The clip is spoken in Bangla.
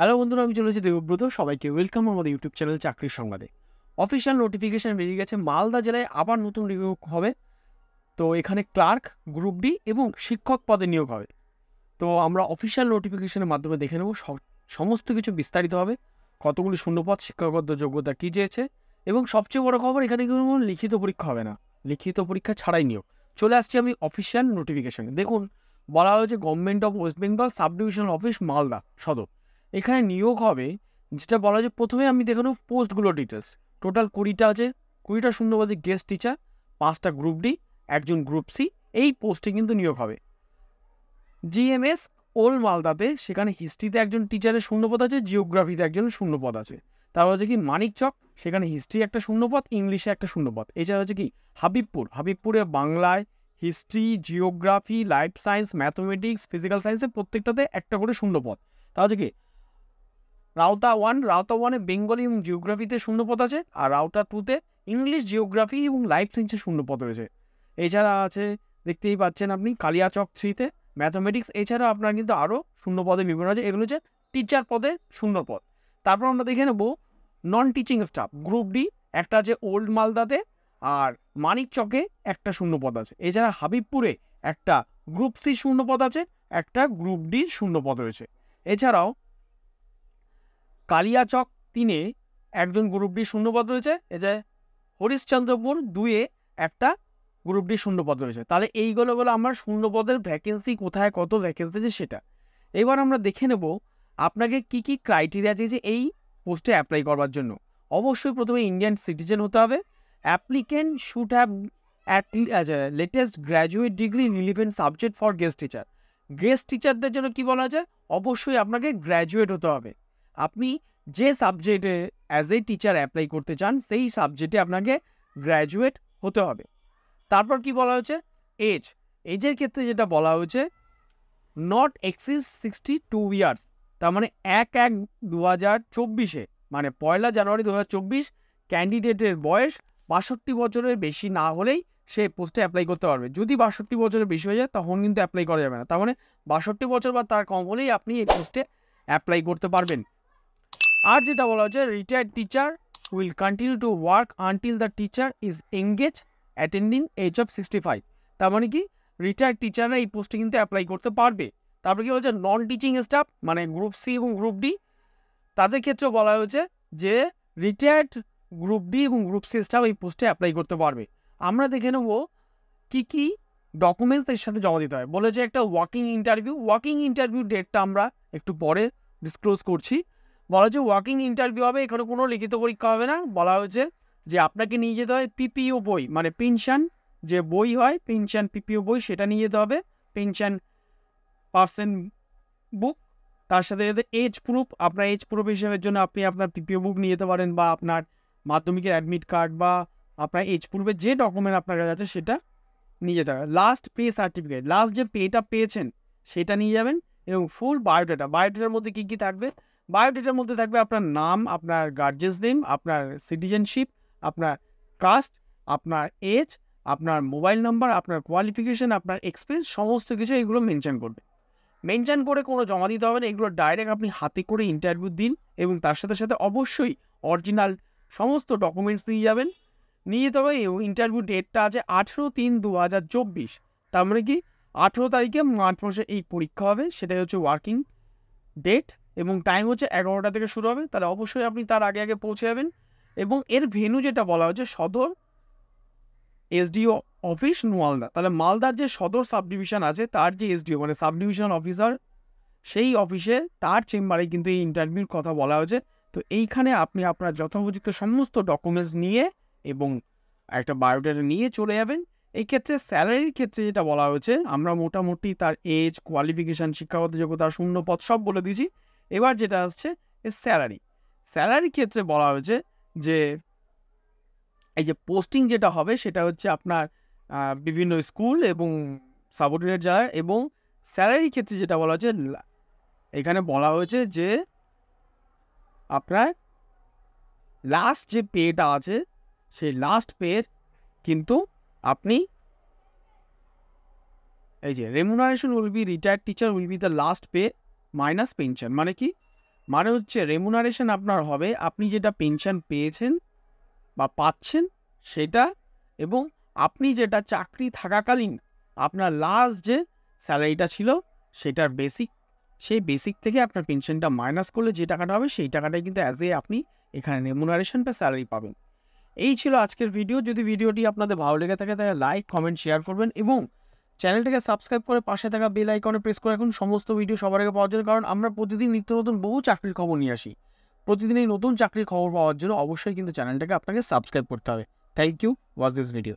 হ্যালো বন্ধুরা, আমি চলেছি দেবব্রত। সবাইকে ওয়েলকাম আমাদের ইউটিউব চ্যানেল চাকরির সংবাদে। অফিসিয়াল নোটিফিকেশান বেরিয়ে গেছে, মালদা জেলায় আবার নতুন নিয়োগ হবে। তো এখানে ক্লার্ক গ্রুপ ডি এবং শিক্ষক পদে নিয়োগ হবে। তো আমরা অফিসিয়াল নোটিফিকেশনের মাধ্যমে দেখে নেব সমস্ত কিছু বিস্তারিত হবে। কতগুলি শূন্যপদ শিক্ষকগত যোগ্যতা কী চেয়েছে এবং সবচেয়ে বড় খবর, এখানে কোনো লিখিত পরীক্ষা হবে না। লিখিত পরীক্ষা ছাড়াই নিয়োগ। চলে আসছি আমি অফিসিয়াল নোটিফিকেশনে দেখুন, বলা হয়েছে government of West Bengal sub divisional office Malda Sadar. এখানে নিয়োগ হবে, যেটা বলা যায় প্রথমে আমি দেখে নেব পোস্টগুলো ডিটেলস টোটাল কুড়িটা আছে, কুড়িটা শূন্যবাদী গেস্ট টিচার পাঁচটা গ্রুপ ডি একজন গ্রুপ সি এই পোস্টে কিন্তু নিয়োগ হবে। জিএমএস ওল্ড মালদাতে সেখানে হিস্ট্রিতে একজন টিচারের শূন্যপদ আছে জিওগ্রাফিতে একজন শূন্যপদ আছে। তারপর হচ্ছে কি মানিকচক সেখানে হিস্ট্রি একটা শূন্যপদ ইংলিশে একটা শূন্যপদ। এছাড়া হচ্ছে কি হাবিবপুর, হাবিবপুরে বাংলায় history geography life science mathematics physical সায়েন্সে প্রত্যেকটাতে একটা করে শূন্যপদ। তা হচ্ছে কি রাউতা ওয়ান রাউতা ওয়ানে বেঙ্গলি এবং জিওগ্রাফিতে শূন্যপদ আছে, আর রাউতা টুতে ইংলিশ জিওগ্রাফি এবং লাইফ সায়েন্সে শূন্যপদ রয়েছে। এছাড়া আছে, দেখতেই পাচ্ছেন আপনি কালিয়াচক থ্রিতে ম্যাথমেটিক্স এছাড়া আপনার কিন্তু আরও শূন্যপদে বিভিন্ন আছে, এগুলো হচ্ছে টিচার পদে শূন্যপদ। তারপর আমরা দেখে নেব non teaching staff group D একটা আছে ওল্ড মালদাতে আর মানিক চকে একটা শূন্যপদ আছে। এছাড়া হাবিবপুরে একটা গ্রুপ সি শূন্যপদ আছে, একটা গ্রুপ ডি শূন্যপদ রয়েছে। এছাড়াও কালিয়াচক তিনে একজন গ্রুপ ডি শূন্যপদ রয়েছে। এ যে হরিশ্চন্দ্রপুর দুয়ে একটা গ্রুপ ডি শূন্যপদ রয়েছে। তাহলে এইগুলো বলে আমার শূন্যপদের ভ্যাকেন্সি কোথায়, কত ভ্যাকেন্সি আছে সেটা। এবার আমরা দেখে নেব আপনাকে কি কি ক্রাইটেরিয়া আছে যে এই পোস্টে অ্যাপ্লাই করবার জন্য। অবশ্যই প্রথমে ইন্ডিয়ান সিটিজেন হতে হবে। Applicant should have at latest graduate degree relevant subject for guest teacher guest টিচারদের জন্য কি বলা আছে? অবশ্যই আপনাকে গ্র্যাজুয়েট হতে হবে। আপনি যে সাবজেক্টে অ্যাজ এ টিচার অ্যাপ্লাই করতে চান, সেই সাবজেক্টে আপনাকে গ্র্যাজুয়েট হতে হবে। তারপর কি বলা হয়েছে? এজ এজের ক্ষেত্রে যেটা বলা হয়েছে not exceed sixty two years তার মানে এক এক দু হাজার চব্বিশে মানে পয়লা জানুয়ারি দু হাজার চব্বিশ ক্যান্ডিডেটের বয়স বাষট্টি বছরের বেশি না হলেই সে পোস্টে অ্যাপ্লাই করতে পারবে। যদি বাষট্টি বছরের বেশি হয়ে যায়, তখন কিন্তু অ্যাপ্লাই করা যাবে না। তার মানে বাষট্টি বছর বা তার কম হলেই আপনি এই পোস্টে অ্যাপ্লাই করতে পারবেন। আর যেটা বলা হচ্ছে retired teacher will continue to work until the teacher is engage attending age of sixty five তার মানে কি? রিটায়ার্ড টিচাররা এই পোস্টে কিন্তু অ্যাপ্লাই করতে পারবে। তারপরে কি হচ্ছে নন টিচিং স্টাফ মানে গ্রুপ সি এবং গ্রুপ ডি তাদের ক্ষেত্রেও বলা হয়েছে যে রিটায়ার্ড গ্রুপ ডি এবং গ্রুপ সি স্টাফ এই পোস্টে অ্যাপ্লাই করতে পারবে। আমরা দেখে নেব কী কী ডকুমেন্টস এর সাথে জমা দিতে হয়। বলেছে একটা ওয়াকিং ইন্টারভিউ ওয়াকিং ইন্টারভিউ ডেটটা আমরা একটু পরে ডিসক্লোজ করছি। বলা হচ্ছে ওয়াকিং ইন্টারভিউ হবে, এখানে কোনো লিখিত পরীক্ষা হবে না। বলা হয়েছে যে আপনাকে নিয়ে যেতে হয় পিপিও বই মানে পেনশন যে বই হয় পেনশন পিপিও বই, সেটা নিয়ে যেতে হবে। পেনশন পার্সেন্ট বুক তার সাথে সাথে এজ প্রুফ আপনার এজ প্রুফ হিসেবের জন্য আপনি আপনার পিপিও বুক নিয়ে যেতে পারেন বা আপনার মাধ্যমিকের অ্যাডমিট কার্ড বা আপনার এজ প্রুফের যে ডকুমেন্ট আপনার কাছে আছে, সেটা নিয়ে যেতে হবে। লাস্ট পে সার্টিফিকেট লাস্ট যে পেটা পেয়েছেন, সেটা নিয়ে যাবেন এবং ফুল বায়োডাটা বায়োডাটার মধ্যে কী কী থাকবে? বায়োডাটার মধ্যে থাকবে আপনার নাম, আপনার গার্জেন্স নেম আপনার সিটিজেনশিপ আপনার কাস্ট আপনার এজ আপনার মোবাইল নাম্বার আপনার কোয়ালিফিকেশন আপনার এক্সপিরিয়েন্স সমস্ত কিছু এগুলো মেনশন করবে। মেনশন করে কোনো জমা দিতে হবে না, এগুলো ডাইরেক্ট আপনি হাতে করে ইন্টারভিউ দিন এবং তার সাথে সাথে অবশ্যই অরিজিনাল সমস্ত ডকুমেন্টস নিয়ে যাবেন। নিয়ে যেতে হবে ইন্টারভিউ ডেটটা আছে আঠেরো তিন দু হাজার চব্বিশ। তার মানে কি? আঠেরো তারিখে মার্চ মাসে এই পরীক্ষা হবে, সেটাই হচ্ছে ওয়ার্কিং ডেট এবং টাইম হচ্ছে এগারোটা থেকে শুরু হবে, তাহলে অবশ্যই আপনি তার আগে আগে পৌঁছে যাবেন। এবং এর ভেনু যেটা বলা হচ্ছে সদর এসডিও অফিস মালদা তাহলে মালদার যে সদর সাব ডিভিশন আছে, তার যে এসডিও মানে সাব ডিভিশন অফিসার সেই অফিসে তার চেম্বারে কিন্তু এই ইন্টারভিউর কথা বলা হয়েছে। তো এইখানে আপনি আপনার যথোপযুক্ত সমস্ত ডকুমেন্টস নিয়ে এবং একটা বায়োডাটা নিয়ে চলে যাবেন। এই ক্ষেত্রে স্যালারির ক্ষেত্রে যেটা বলা হয়েছে, আমরা মোটামুটি তার এজ কোয়ালিফিকেশান শিক্ষাগত যোগ্যতা শূন্য পথ সব বলে দিয়েছি। এবার যেটা আসছে স্যালারি স্যালারির ক্ষেত্রে বলা হয়েছে যে, এই যে পোস্টিং যেটা হবে সেটা হচ্ছে আপনার বিভিন্ন স্কুল এবং সাবঅর্ডিনেট যারা এবং স্যালারির ক্ষেত্রে যেটা বলা হয়েছে এখানে বলা হয়েছে যে আপনার লাস্ট যে পেটা আছে, সেই লাস্ট পের কিন্তু আপনি এই যে remuneration will be retired teacher will be the last pay minus pension মানে কি? মানে হচ্ছে রেমুনারেশন আপনার হবে, আপনি যেটা পেনশন পেয়েছেন বা পাচ্ছেন সেটা এবং আপনি যেটা চাকরি থাকাকালীন আপনার লাস্ট যে স্যালারিটা ছিল সেটার বেসিক সেই বেসিক থেকে আপনার পেনশনটা মাইনাস করলে যে টাকাটা হবে সেই টাকাটাই কিন্তু অ্যাজ এ আপনি এখানে রেমুনারেশন বা স্যালারি পাবেন। এই ছিল আজকের ভিডিও যদি ভিডিওটি আপনাদের ভালো লেগে থাকে তাহলে লাইক কমেন্ট শেয়ার করবেন এবং চ্যানেলটাকে সাবস্ক্রাইব করে পাশে থাকা বেল আইকনে প্রেস করে এখন সমস্ত ভিডিও সবার আগে পাওয়ার জন্য, কারণ আমরা প্রতিদিন নিত্য নতুন বহু চাকরির খবর নিয়ে আসি। প্রতিদিন এই নতুন চাকরির খবর পাওয়ার জন্য অবশ্যই কিন্তু চ্যানেলটাকে আপনাকে সাবস্ক্রাইব করতে হবে। Thank you watch this video